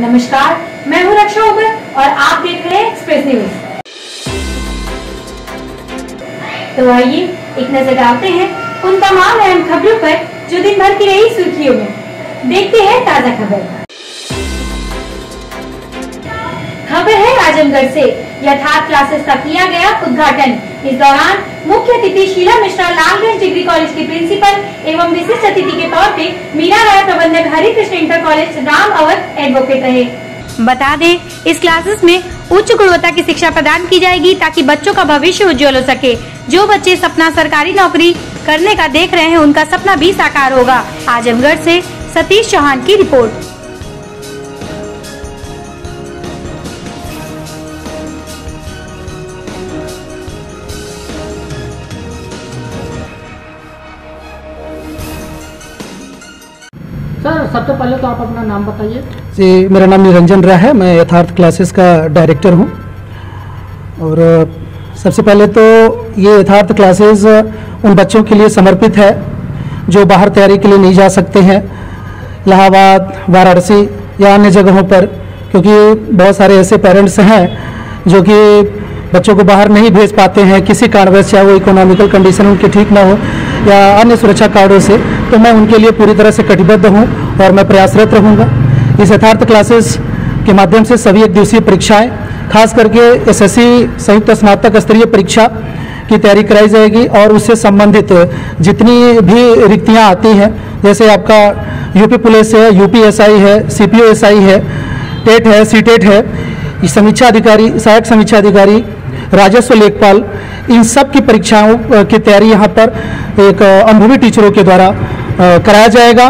नमस्कार, मैं हूँ रक्षा उबर और आप देख रहे हैं एक्सप्रेस न्यूज़ तो आइए एक नज़र डालते हैं उन तमाम अहम खबरों पर जो दिन भर की रही सुर्खियों में। देखते हैं ताज़ा खबर। आजमगढ़ से यथार्थ क्लासेस का किया गया उद्घाटन। इस दौरान मुख्य अतिथि शीला मिश्रा लालगंज डिग्री कॉलेज के प्रिंसिपल एवं विशिष्ट अतिथि के तौर पे मीरा राय प्रबंधक Hari Krishna inter college Ram Awadh advocate रहे। बता दें, इस क्लासेस में उच्च गुणवत्ता की शिक्षा प्रदान की जाएगी ताकि बच्चों का भविष्य उज्जवल हो सके। जो बच्चे सपना सरकारी नौकरी करने का देख रहे हैं, उनका सपना भी साकार होगा। आजमगढ़ से सतीश चौहान की रिपोर्ट। सर, सबसे पहले तो आप अपना नाम बताइए। जी, मेरा नाम निरंजन राय है। मैं यथार्थ क्लासेस का डायरेक्टर हूँ। और सबसे पहले तो ये यथार्थ क्लासेस उन बच्चों के लिए समर्पित है, जो बाहर तैयारी के लिए नहीं जा सकते हैं। इलाहाबाद, वाराणसी या अन्य जगहों पर, क्योंकि बहुत सारे ऐसे पेरेंट्स हैं, जो कि बच्चों को बाहर नहीं भेज पाते हैं, किसी कारणवश, चाहे वो इकोनॉमिकल कंडीशन उनकी ठीक ना हो, या अन्य सुरक्षा कारणों से। तो मैं उनके लिए पूरी तरह से कटिबद्ध हूँ और मैं प्रयासरत रहूँगा। इस यथार्थ क्लासेस के माध्यम से सभी एक दिवसीय परीक्षाएँ, खास करके एसएससी संयुक्त स्नातक स्तरीय परीक्षा की तैयारी कराई जाएगी और उससे संबंधित जितनी भी रिक्तियाँ आती हैं, जैसे आपका यूपी पुलिस है यूपीएसआई है सीपीओएसआई है, टेट है सीटेट है समीक्षा अधिकारी, सहायक समीक्षा अधिकारी, राजस्व लेखपाल, इन सब की परीक्षाओं की तैयारी यहाँ पर एक अनुभवी टीचरों के द्वारा कराया जाएगा।